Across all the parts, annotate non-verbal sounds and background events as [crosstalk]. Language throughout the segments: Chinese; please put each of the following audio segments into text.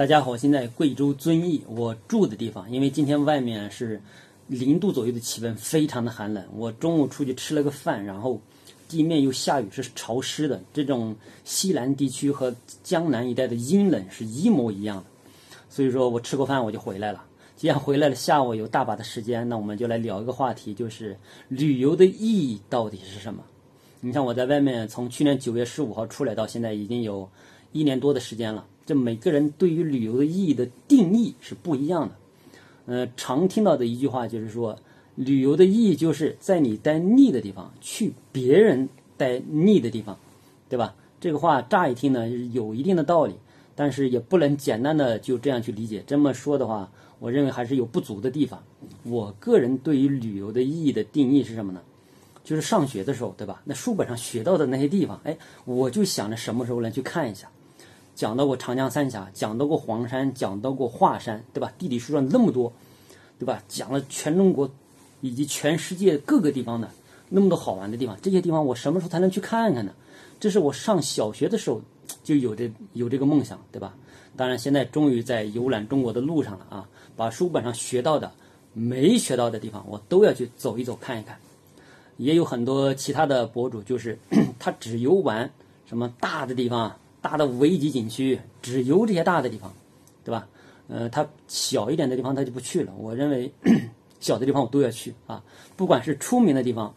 大家好，现在贵州遵义，我住的地方，因为今天外面是零度左右的气温，非常的寒冷。我中午出去吃了个饭，然后地面又下雨，是潮湿的。这种西南地区和江南一带的阴冷是一模一样的。所以说我吃过饭我就回来了。既然回来了，下午有大把的时间，那我们就来聊一个话题，就是旅游的意义到底是什么？你像我在外面从去年九月十五号出来到现在，已经有一年多的时间了。这每个人对于旅游的意义的定义是不一样的。呃，常听到的一句话就是说，旅游的意义就是在你待腻的地方去别人待腻的地方，对吧？这个话乍一听呢有一定的道理，但是也不能简单的就这样去理解。这么说的话，我认为还是有不足的地方。我个人对于旅游的意义的定义是什么呢？就是上学的时候，对吧？那书本上学到的那些地方，哎，我就想着什么时候能去看一下。讲到过长江三峡，讲到过黄山，讲到过华山，对吧？地理书上那么多，对吧？讲了全中国以及全世界各个地方的那么多好玩的地方，这些地方我什么时候才能去看看呢？这是我上小学的时候就有的有这个梦想，对吧？当然现在终于在游览中国的路上了啊！把书本上学到的、没学到的地方，我都要去走一走、看一看。也有很多其他的博主，就是 [clears throat] 他只游玩什么大的地方。大的五 A 级景区只游这些大的地方，对吧？呃，它小一点的地方它就不去了。我认为 [clears throat] 小的地方我都要去啊，不管是出名的地方，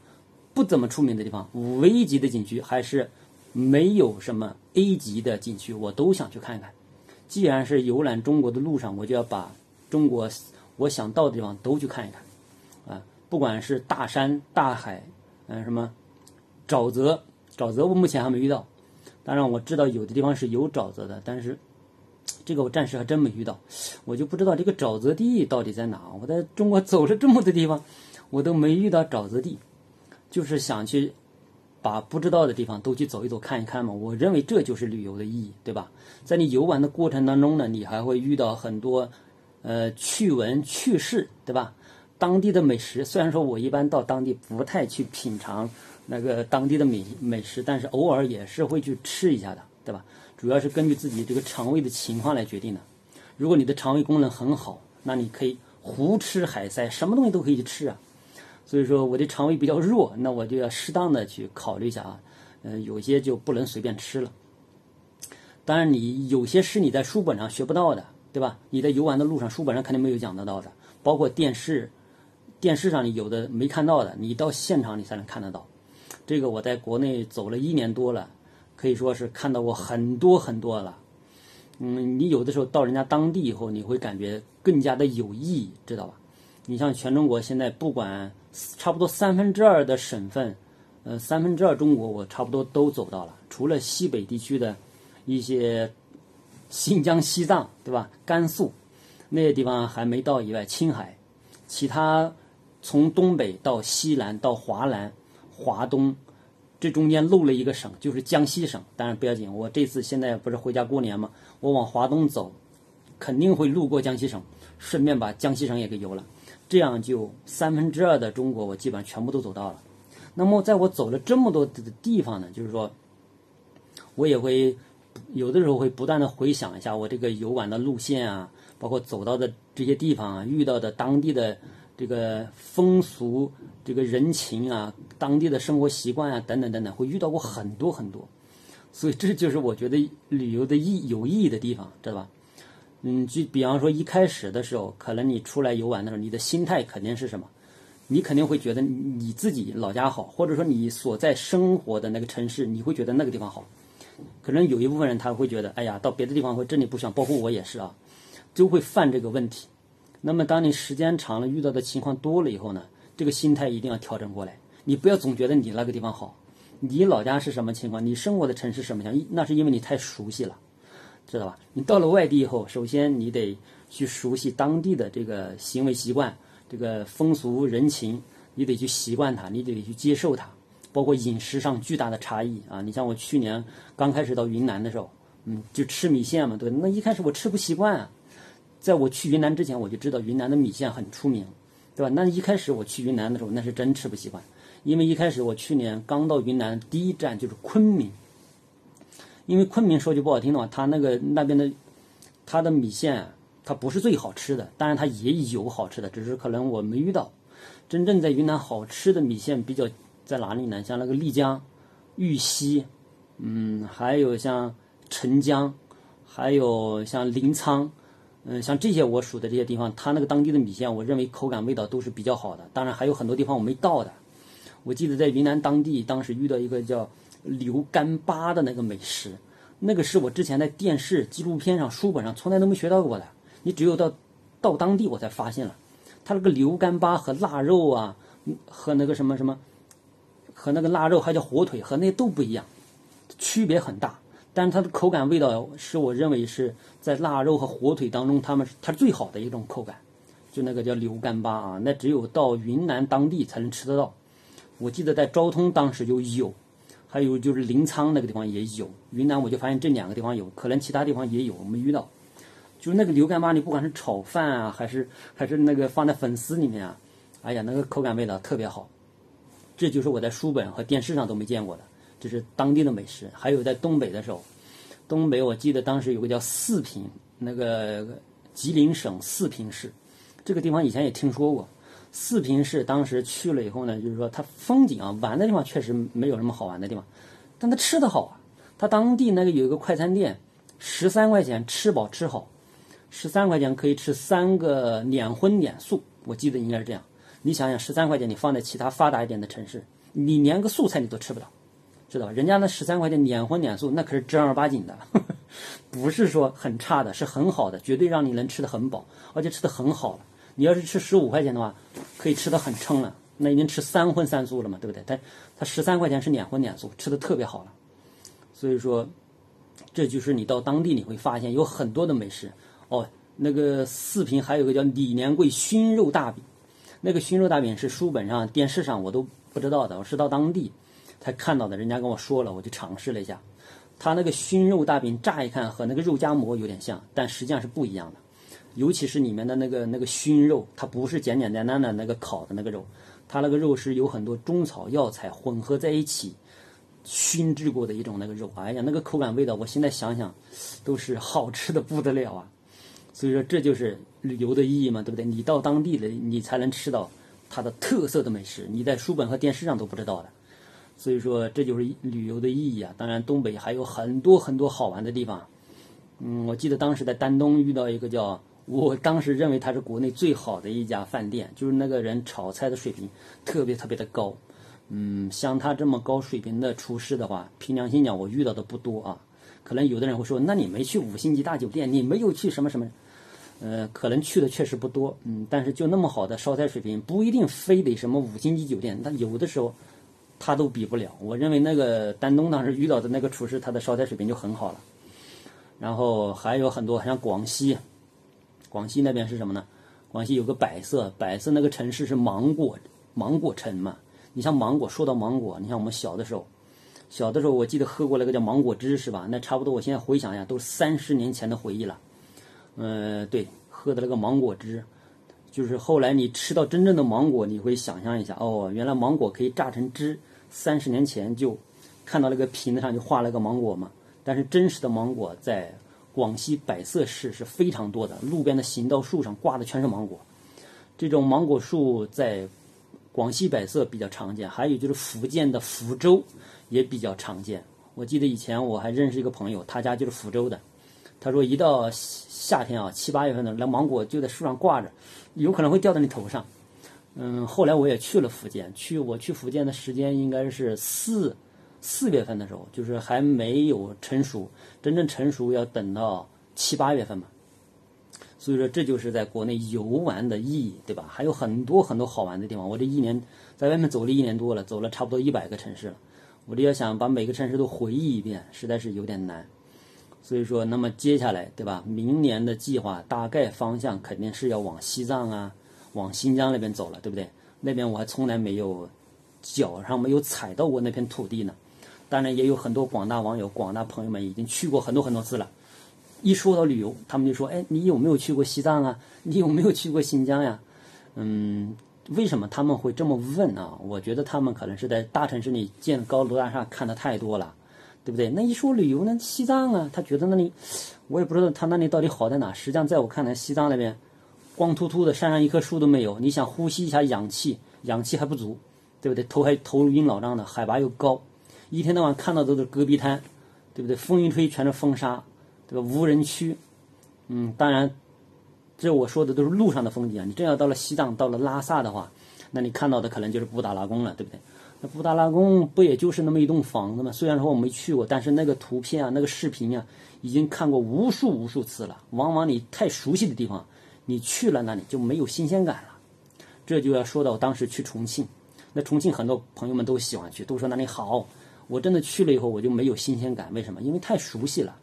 不怎么出名的地方，五 A 级的景区还是没有什么 A 级的景区，我都想去看一看。既然是游览中国的路上，我就要把中国我想到的地方都去看一看啊，不管是大山大海，嗯，什么沼泽，沼泽我目前还没遇到。当然我知道有的地方是有沼泽的，但是这个我暂时还真没遇到，我就不知道这个沼泽地到底在哪。我在中国走了这么多地方，我都没遇到沼泽地，就是想去把不知道的地方都去走一走、看一看嘛。我认为这就是旅游的意义，对吧？在你游玩的过程当中呢，你还会遇到很多呃趣闻趣事，对吧？当地的美食，虽然说我一般到当地不太去品尝。那个当地的美美食，但是偶尔也是会去吃一下的，对吧？主要是根据自己这个肠胃的情况来决定的。如果你的肠胃功能很好，那你可以胡吃海塞，什么东西都可以去吃啊。所以说我的肠胃比较弱，那我就要适当的去考虑一下啊。嗯，有些就不能随便吃了。当然，你有些是你在书本上学不到的，对吧？你在游玩的路上，书本上肯定没有讲得到的，包括电视，电视上你有的没看到的，你到现场你才能看得到。这个我在国内走了一年多了，可以说是看到过很多很多了。嗯，你有的时候到人家当地以后，你会感觉更加的有意义，知道吧？你像全中国现在不管差不多三分之二的省份，呃，三分之二中国我差不多都走到了，除了西北地区的一些新疆、西藏，对吧？甘肃那些地方还没到以外，青海，其他从东北到西南到华南。华东，这中间漏了一个省，就是江西省。当然不要紧，我这次现在不是回家过年嘛，我往华东走，肯定会路过江西省，顺便把江西省也给游了。这样就三分之二的中国，我基本上全部都走到了。那么在我走了这么多的地方呢，就是说，我也会有的时候会不断的回想一下我这个游玩的路线啊，包括走到的这些地方啊，遇到的当地的。这个风俗、这个人情啊，当地的生活习惯啊，等等等等，会遇到过很多很多，所以这就是我觉得旅游的意有意义的地方，知道吧？嗯，就比方说一开始的时候，可能你出来游玩的时候，你的心态肯定是什么？你肯定会觉得你自己老家好，或者说你所在生活的那个城市，你会觉得那个地方好。可能有一部分人他会觉得，哎呀，到别的地方会这里不想，包括我也是啊，就会犯这个问题。那么，当你时间长了，遇到的情况多了以后呢，这个心态一定要调整过来。你不要总觉得你那个地方好，你老家是什么情况，你生活的城市什么样，那是因为你太熟悉了，知道吧？你到了外地以后，首先你得去熟悉当地的这个行为习惯、这个风俗人情，你得去习惯它，你得去接受它，包括饮食上巨大的差异啊！你像我去年刚开始到云南的时候，嗯，就吃米线嘛，对，那一开始我吃不习惯。在我去云南之前，我就知道云南的米线很出名，对吧？那一开始我去云南的时候，那是真吃不习惯，因为一开始我去年刚到云南，第一站就是昆明。因为昆明说句不好听的话，它那个那边的它的米线它不是最好吃的，当然它也有好吃的，只是可能我没遇到。真正在云南好吃的米线比较在哪里呢？像那个丽江、玉溪，嗯，还有像澄江，还有像临沧，嗯，像这些我数的这些地方，它那个当地的米线，我认为口感味道都是比较好的。当然还有很多地方我没到的。我记得在云南当地，当时遇到一个叫牛干巴的那个美食，那个是我之前在电视、纪录片上、书本上从来都没学到过的。你只有到到当地我才发现了，它那个牛干巴和腊肉啊，和那个什么什么，和那个腊肉还叫火腿，和那都不一样，区别很大。但是它的口感味道是我认为是在腊肉和火腿当中，它们它最好的一种口感，就那个叫牛干巴啊，那只有到云南当地才能吃得到。我记得在昭通当时就有，还有就是临沧那个地方也有。云南我就发现这两个地方有，可能其他地方也有，我没遇到。就是那个牛干巴，你不管是炒饭啊，还是还是那个放在粉丝里面啊，哎呀，那个口感味道特别好。这就是我在书本和电视上都没见过的，就是当地的美食。还有在东北的时候，东北我记得当时有个叫四平，那个吉林省四平市，这个地方以前也听说过。四平市当时去了以后呢，就是说它风景啊，玩的地方确实没有什么好玩的地方，但它吃的好啊。它当地那个有一个快餐店，十三块钱吃饱吃好，十三块钱可以吃三个两荤两素，我记得应该是这样。你想想，十三块钱你放在其他发达一点的城市，你连个素菜你都吃不到，知道吧？人家那十三块钱两荤两素，那可是正儿八经的，[laughs] 不是说很差的，是很好的，绝对让你能吃的很饱，而且吃的很好了。你要是吃十五块钱的话，可以吃的很撑了，那已经吃三荤三素了嘛，对不对？但他十三块钱是两荤两素，吃的特别好了。所以说，这就是你到当地你会发现有很多的美食哦。那个四平还有个叫李连贵熏肉大饼，那个熏肉大饼是书本上、电视上我都不知道的，我是到当地才看到的。人家跟我说了，我就尝试了一下。他那个熏肉大饼乍一看和那个肉夹馍有点像，但实际上是不一样的。尤其是里面的那个那个熏肉，它不是简简单单的那个烤的那个肉，它那个肉是有很多中草药材混合在一起熏制过的一种那个肉。哎呀，那个口感味道，我现在想想都是好吃的不得了啊！所以说这就是旅游的意义嘛，对不对？你到当地的，你才能吃到它的特色的美食，你在书本和电视上都不知道的。所以说这就是旅游的意义啊！当然，东北还有很多很多好玩的地方。嗯，我记得当时在丹东遇到一个叫。我当时认为它是国内最好的一家饭店，就是那个人炒菜的水平特别特别的高，嗯，像他这么高水平的厨师的话，凭良心讲，我遇到的不多啊。可能有的人会说，那你没去五星级大酒店，你没有去什么什么，呃，可能去的确实不多，嗯，但是就那么好的烧菜水平，不一定非得什么五星级酒店，他有的时候他都比不了。我认为那个丹东当时遇到的那个厨师，他的烧菜水平就很好了。然后还有很多像广西。广西那边是什么呢？广西有个百色，百色那个城市是芒果芒果城嘛。你像芒果，说到芒果，你像我们小的时候，小的时候我记得喝过那个叫芒果汁，是吧？那差不多，我现在回想一下，都三十年前的回忆了。嗯，对，喝的那个芒果汁，就是后来你吃到真正的芒果，你会想象一下，哦，原来芒果可以榨成汁。三十年前就看到那个瓶子上就画了个芒果嘛，但是真实的芒果在。广西百色市是非常多的，路边的行道树上挂的全是芒果。这种芒果树在广西百色比较常见，还有就是福建的福州也比较常见。我记得以前我还认识一个朋友，他家就是福州的。他说一到夏天啊，七八月份的那芒果就在树上挂着，有可能会掉到你头上。嗯，后来我也去了福建，去我去福建的时间应该是四。四月份的时候，就是还没有成熟，真正成熟要等到七八月份嘛。所以说，这就是在国内游玩的意义，对吧？还有很多很多好玩的地方。我这一年在外面走了一年多了，走了差不多一百个城市了。我这要想把每个城市都回忆一遍，实在是有点难。所以说，那么接下来，对吧？明年的计划大概方向肯定是要往西藏啊，往新疆那边走了，对不对？那边我还从来没有脚上没有踩到过那片土地呢。当然也有很多广大网友、广大朋友们已经去过很多很多次了。一说到旅游，他们就说：“哎，你有没有去过西藏啊？[laughs] 你有没有去过新疆呀？”嗯，为什么他们会这么问啊？我觉得他们可能是在大城市里建高楼大厦看的太多了，对不对？那一说旅游呢，西藏啊，他觉得那里，我也不知道他那里到底好在哪。实际上，在我看来，西藏那边光秃秃的，山上一棵树都没有。你想呼吸一下氧气，氧气还不足，对不对？头还头晕脑胀的，海拔又高，一天到晚看到都是戈壁滩，对不对？风一吹全是风沙，对吧？无人区，嗯，当然，这我说的都是路上的风景啊。你真要到了西藏，到了拉萨的话，那你看到的可能就是布达拉宫了，对不对？那布达拉宫不也就是那么一栋房子吗？虽然说我没去过，但是那个图片啊，那个视频啊，已经看过无数无数次了。往往你太熟悉的地方，你去了那里就没有新鲜感了。这就要说到我当时去重庆，那重庆很多朋友们都喜欢去，都说那里好。我真的去了以后，我就没有新鲜感。为什么？因为太熟悉了。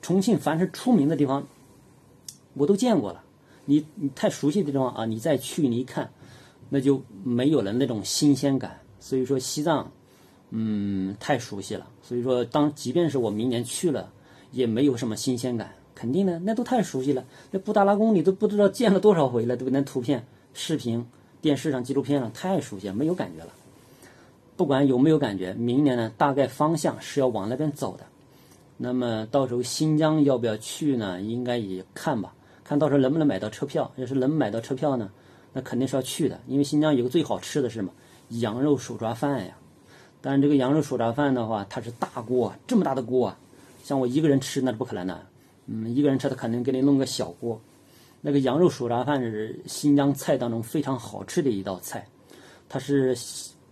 重庆凡是出名的地方，我都见过了。你你太熟悉的地方啊，你再去你一看，那就没有了那种新鲜感。所以说西藏，嗯，太熟悉了。所以说，当即便是我明年去了，也没有什么新鲜感。肯定的，那都太熟悉了。那布达拉宫你都不知道见了多少回了，对不对？那图片、视频、电视上纪录片上太熟悉了，没有感觉了。不管有没有感觉，明年呢，大概方向是要往那边走的。那么到时候新疆要不要去呢？应该也看吧，看到时候能不能买到车票。要是能买到车票呢，那肯定是要去的，因为新疆有个最好吃的是什么？羊肉手抓饭呀，但这个羊肉手抓饭的话，它是大锅，这么大的锅啊，像我一个人吃那是不可能的。嗯，一个人吃他肯定给你弄个小锅。那个羊肉手抓饭是新疆菜当中非常好吃的一道菜，它是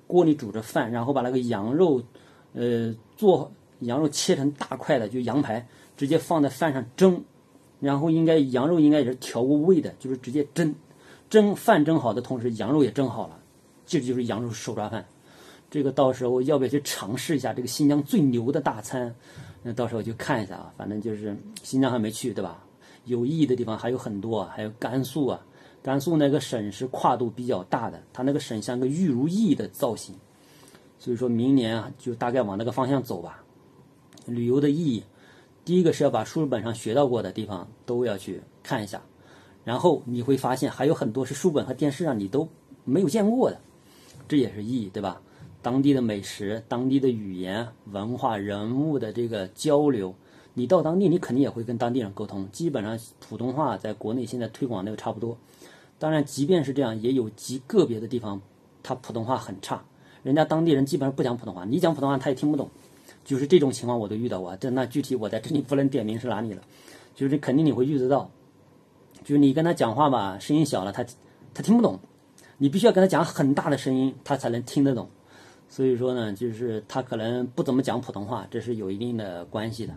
锅里煮着饭，然后把那个羊肉，呃，做羊肉切成大块的，就羊排，直接放在饭上蒸，然后应该羊肉应该也是调过味的，就是直接蒸，蒸饭蒸好的同时，羊肉也蒸好了。这就是羊肉手抓饭，这个到时候要不要去尝试一下这个新疆最牛的大餐？那到时候就看一下啊，反正就是新疆还没去，对吧？有意义的地方还有很多，还有甘肃啊，甘肃那个省是跨度比较大的，它那个省像个玉如意的造型，所以说明年啊就大概往那个方向走吧。旅游的意义，第一个是要把书本上学到过的地方都要去看一下，然后你会发现还有很多是书本和电视上你都没有见过的。这也是意义，对吧？当地的美食、当地的语言、文化、人物的这个交流，你到当地，你肯定也会跟当地人沟通。基本上普通话在国内现在推广的差不多。当然，即便是这样，也有极个别的地方，他普通话很差，人家当地人基本上不讲普通话，你讲普通话他也听不懂。就是这种情况我都遇到过。这那具体我在这里不能点名是哪里了，就是肯定你会遇得到。就是你跟他讲话吧，声音小了，他他听不懂。你必须要跟他讲很大的声音，他才能听得懂。所以说呢，就是他可能不怎么讲普通话，这是有一定的关系的。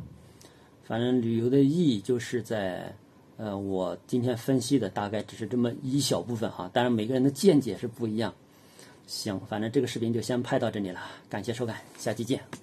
反正旅游的意义就是在，呃，我今天分析的大概只是这么一小部分哈，当然每个人的见解是不一样。行，反正这个视频就先拍到这里了，感谢收看，下期见。